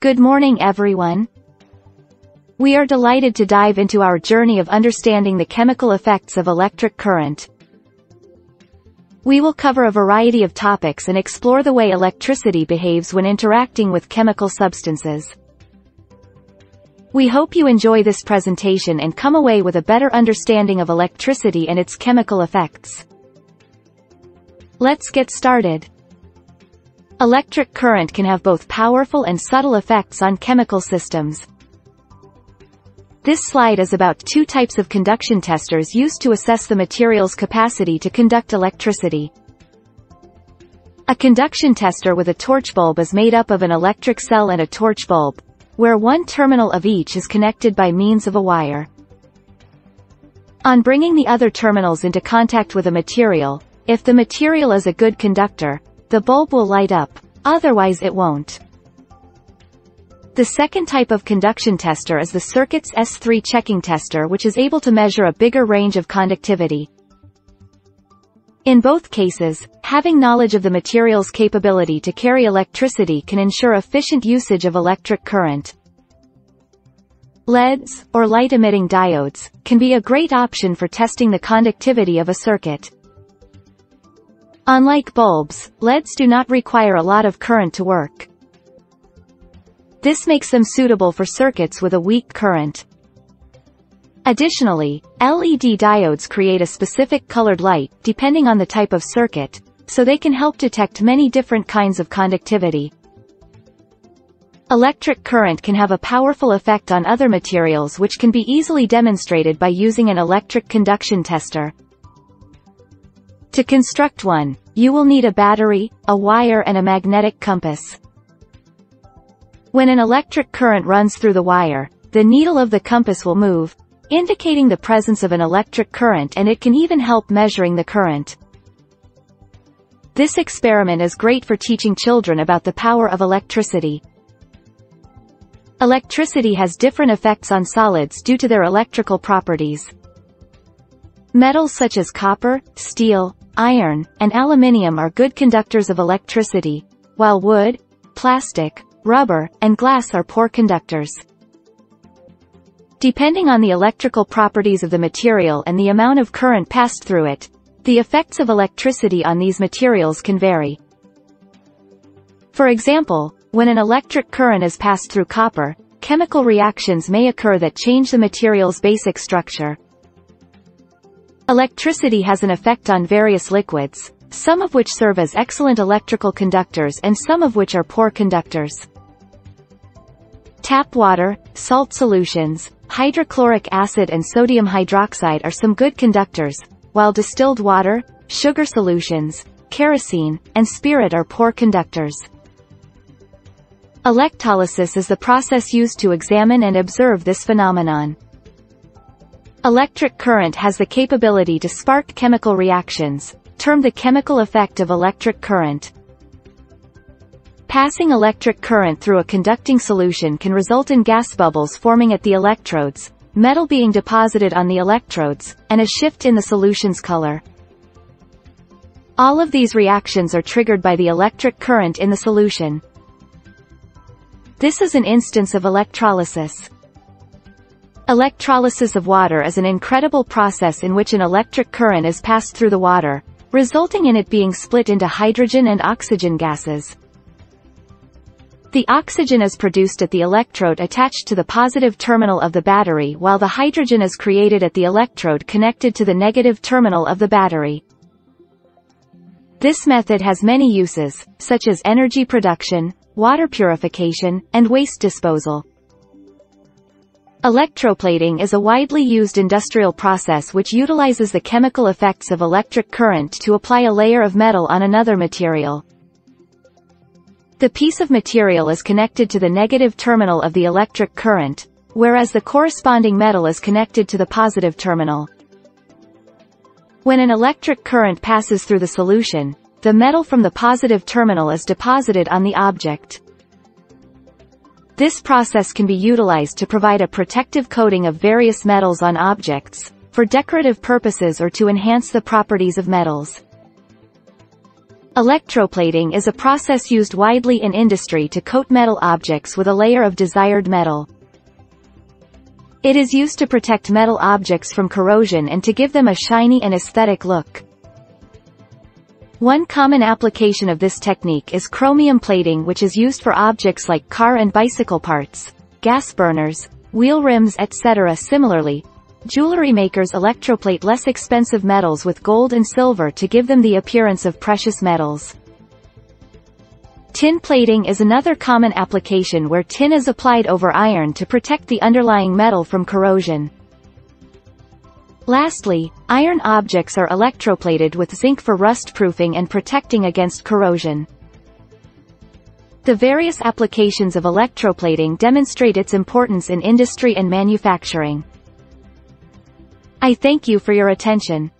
Good morning everyone. We are delighted to dive into our journey of understanding the chemical effects of electric current. We will cover a variety of topics and explore the way electricity behaves when interacting with chemical substances. We hope you enjoy this presentation and come away with a better understanding of electricity and its chemical effects. Let's get started. Electric current can have both powerful and subtle effects on chemical systems. This slide is about two types of conduction testers used to assess the material's capacity to conduct electricity. A conduction tester with a torch bulb is made up of an electric cell and a torch bulb, where one terminal of each is connected by means of a wire. On bringing the other terminals into contact with a material, if the material is a good conductor, the bulb will light up, otherwise it won't. The second type of conduction tester is the circuit's S3 checking tester which is able to measure a bigger range of conductivity. In both cases, having knowledge of the material's capability to carry electricity can ensure efficient usage of electric current. LEDs, or light-emitting diodes, can be a great option for testing the conductivity of a circuit. Unlike bulbs, LEDs do not require a lot of current to work. This makes them suitable for circuits with a weak current. Additionally, LED diodes create a specific colored light, depending on the type of circuit, so they can help detect many different kinds of conductivity. Electric current can have a powerful effect on other materials which can be easily demonstrated by using an electric conduction tester. To construct one, you will need a battery, a wire and a magnetic compass. When an electric current runs through the wire, the needle of the compass will move, indicating the presence of an electric current and it can even help measuring the current. This experiment is great for teaching children about the power of electricity. Electricity has different effects on solids due to their electrical properties. Metals such as copper, steel, iron, and aluminium are good conductors of electricity, while wood, plastic, rubber, and glass are poor conductors. Depending on the electrical properties of the material and the amount of current passed through it, the effects of electricity on these materials can vary. For example, when an electric current is passed through copper, chemical reactions may occur that change the material's basic structure. Electricity has an effect on various liquids, some of which serve as excellent electrical conductors and some of which are poor conductors. Tap water, salt solutions, hydrochloric acid and sodium hydroxide are some good conductors, while distilled water, sugar solutions, kerosene, and spirit are poor conductors. Electrolysis is the process used to examine and observe this phenomenon. Electric current has the capability to spark chemical reactions, termed the chemical effect of electric current. Passing electric current through a conducting solution can result in gas bubbles forming at the electrodes, metal being deposited on the electrodes, and a shift in the solution's color. All of these reactions are triggered by the electric current in the solution. This is an instance of electrolysis. Electrolysis of water is an incredible process in which an electric current is passed through the water, resulting in it being split into hydrogen and oxygen gases. The oxygen is produced at the electrode attached to the positive terminal of the battery while the hydrogen is created at the electrode connected to the negative terminal of the battery. This method has many uses, such as energy production, water purification, and waste disposal. Electroplating is a widely used industrial process which utilizes the chemical effects of electric current to apply a layer of metal on another material. The piece of material is connected to the negative terminal of the electric current, whereas the corresponding metal is connected to the positive terminal. When an electric current passes through the solution, the metal from the positive terminal is deposited on the object. This process can be utilized to provide a protective coating of various metals on objects, for decorative purposes or to enhance the properties of metals. Electroplating is a process used widely in industry to coat metal objects with a layer of desired metal. It is used to protect metal objects from corrosion and to give them a shiny and aesthetic look. One common application of this technique is chromium plating which is used for objects like car and bicycle parts, gas burners, wheel rims etc. Similarly, Jewelry makers electroplate less expensive metals with gold and silver to give them the appearance of precious metals. Tin plating is another common application where tin is applied over iron to protect the underlying metal from corrosion. Lastly, iron objects are electroplated with zinc for rust proofing and protecting against corrosion. The various applications of electroplating demonstrate its importance in industry and manufacturing. I thank you for your attention.